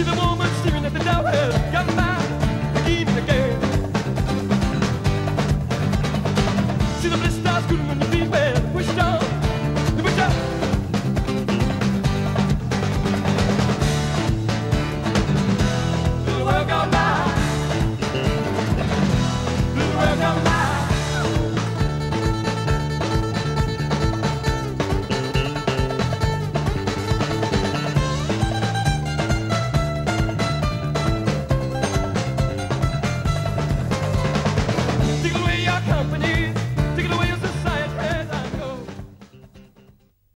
See the woman staring at the doorbell. Got mad again and again. See the blisters gluing